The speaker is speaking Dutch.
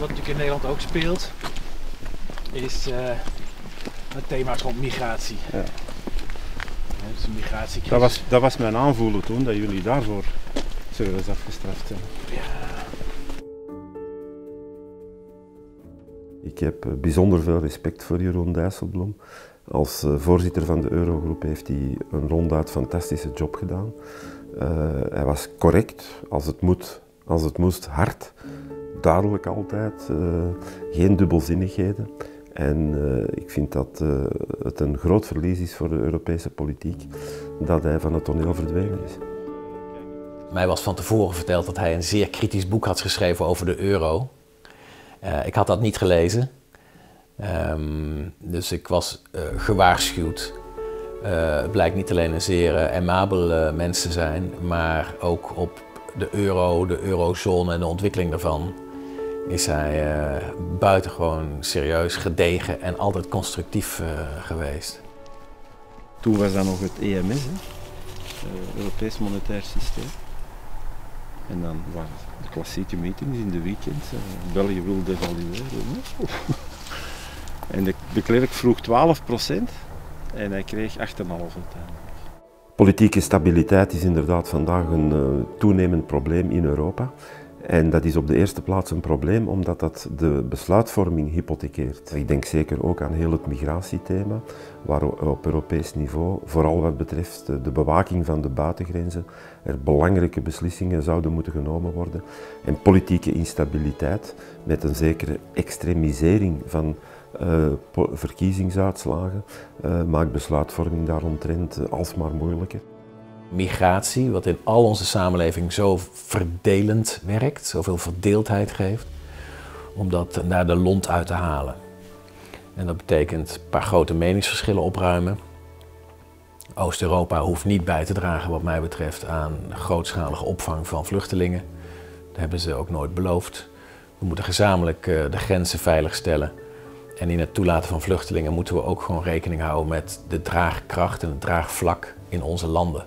wat natuurlijk in Nederland ook speelt, is uh, het thema rond migratie. Ja. dus. Dat was, dat was mijn aanvoelen toen, dat jullie daarvoor zullen eens afgestraft zijn. Ja. Ik heb eh, bijzonder veel respect voor Jeroen Dijsselbloem. Als eh, voorzitter van de Eurogroep heeft hij een ronduit fantastische job gedaan. Uh, hij was correct, als het, moet, als het moest, hard, duidelijk altijd, uh, geen dubbelzinnigheden. En uh, ik vind dat het een groot verlies is voor de Europese politiek dat hij van het toneel verdwenen is. Mij was van tevoren verteld dat hij een zeer kritisch boek had geschreven over de euro. Ik had dat niet gelezen. Um, dus ik was gewaarschuwd. Het blijkt niet alleen een zeer aimabele mens te zijn, maar ook op de euro, de eurozone en de ontwikkeling daarvan is hij buitengewoon serieus, gedegen en altijd constructief geweest. Toen was dat nog het EMS, hè? Europees Monetair Systeem. En dan waren de klassieke meetings in de weekend. Uh, België wil devalueren. en de, de klerk vroeg 12% en hij kreeg 8,5 uiteindelijk. Politieke stabiliteit is inderdaad vandaag een uh, toenemend probleem in Europa. En dat is op de eerste plaats een probleem omdat dat de besluitvorming hypothekeert. Ik denk zeker ook aan heel het migratiethema, waar op Europees niveau, vooral wat betreft de bewaking van de buitengrenzen, er belangrijke beslissingen zouden moeten genomen worden. En politieke instabiliteit met een zekere extremisering van uh, verkiezingsuitslagen uh, maakt besluitvorming daaromtrent uh, alsmaar moeilijker migratie, wat in al onze samenleving zo verdelend werkt, zoveel verdeeldheid geeft, om dat naar de lont uit te halen. En dat betekent een paar grote meningsverschillen opruimen. Oost-Europa hoeft niet bij te dragen, wat mij betreft, aan grootschalige opvang van vluchtelingen. Dat hebben ze ook nooit beloofd. We moeten gezamenlijk eh, de grenzen veilig stellen. En in het toelaten van vluchtelingen moeten we ook gewoon rekening houden met de draagkracht en het draagvlak in onze landen.